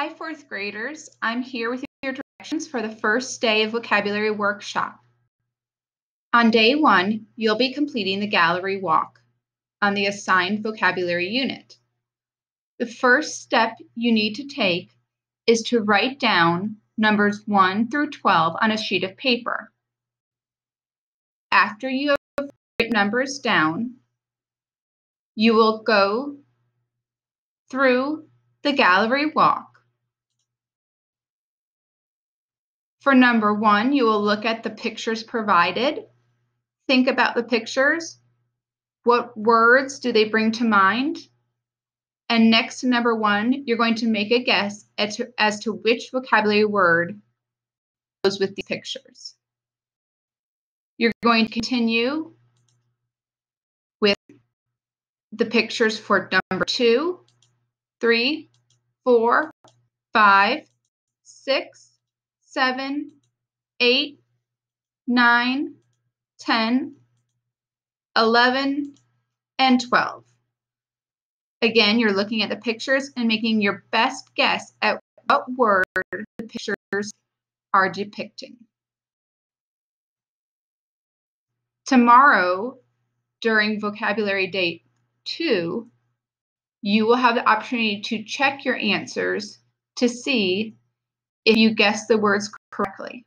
Hi, fourth graders. I'm here with your directions for the first day of vocabulary workshop. On day one, you'll be completing the gallery walk on the assigned vocabulary unit. The first step you need to take is to write down numbers 1 through 12 on a sheet of paper. After you have written numbers down, you will go through the gallery walk For number one, you will look at the pictures provided. Think about the pictures. What words do they bring to mind? And next to number one, you're going to make a guess as to, as to which vocabulary word goes with these pictures. You're going to continue with the pictures for number two, three, four, five, six, seven, eight, nine, 10, 11, and 12. Again, you're looking at the pictures and making your best guess at what word the pictures are depicting. Tomorrow, during vocabulary day two, you will have the opportunity to check your answers to see if you guess the words correctly.